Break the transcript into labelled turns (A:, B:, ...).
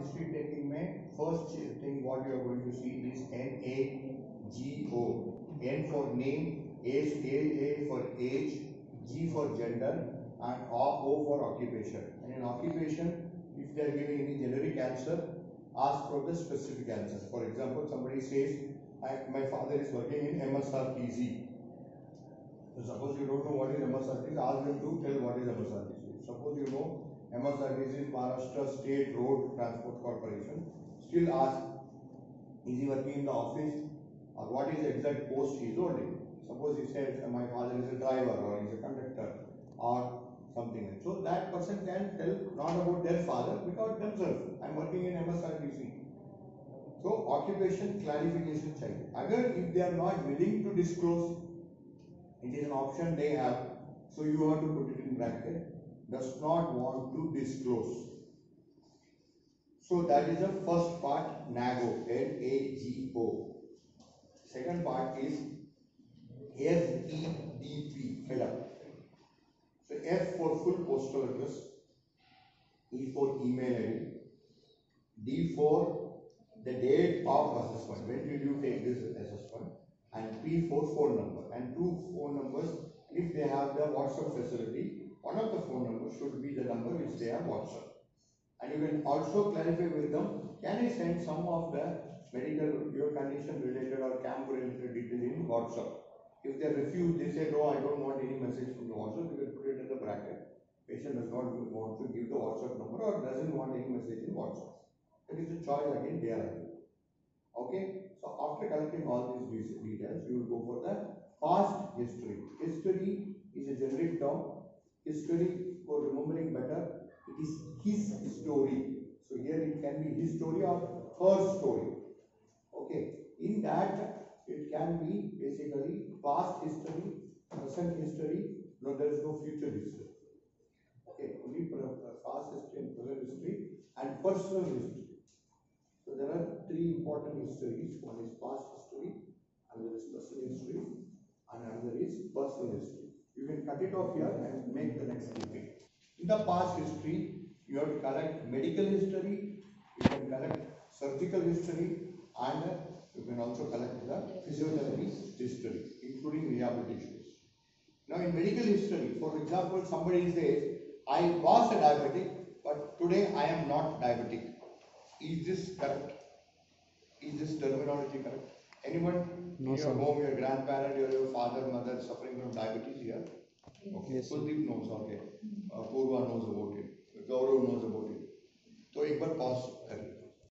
A: history taking में first thing what you are going to see is N A G O. N for name, A A A for age, G for gender, and O O for occupation. And in occupation, if they are giving any generic answer, ask for the specific answer. For example, somebody says, my father is working in MSRTC. So suppose you don't know what is M S R T C, ask them to tell what is M S R T C. Suppose you know among Maharashtra State Road Transport Corporation. Still ask, is he working in the office or what is the exact post he is holding? Suppose he says, my father is a driver or he is a conductor or something like So that person can tell not about their father but about themselves. I am working in MSRTC. So occupation clarification check. Again, if they are not willing to disclose, it is an option they have. So you have to put it in bracket does not want to disclose so that is the first part nago n a g o second part is f e d p fed up so F for full postal address, E for email ID, D for the date of assessment. When did you take this assessment? And P for phone number. And two phone numbers, if they have the WhatsApp facility, the phone number should be the number which they have WhatsApp. And you can also clarify with them, can I send some of the medical, your condition related or camp related detail in WhatsApp? If they refuse, they say, no, I don't want any message from the WhatsApp, you can put it in the bracket. Patient does not want to give the WhatsApp number or doesn't want any message in WhatsApp. That is a choice again they are having. Okay, so after collecting all these details, you will go for the past history. History is a generic term. History, for remembering better, it is his story. So here it can be his story or her story. Okay, in that it can be basically past history, present history, no, there is no future history. Okay, only uh, past history and present history and personal history. So there are three important histories. One is past history, another is present history, and another is personal history. Cut it off here and make the next clipping. In the past history, you have to collect medical history, you can collect surgical history, and you can also collect the physiotherapy history, including rehabilitation. Now, in medical history, for example, somebody says, I was a diabetic, but today I am not diabetic. Is this correct? Is this terminology correct? Anyone
B: No,
A: in your
B: sir.
A: home, your grandparent, or your father, mother suffering from diabetes here? Okay,
B: Yes, sir.
A: Kuldeep knows, okay. Uh, Purva knows about it. Gaurav knows about it. तो एक बार pause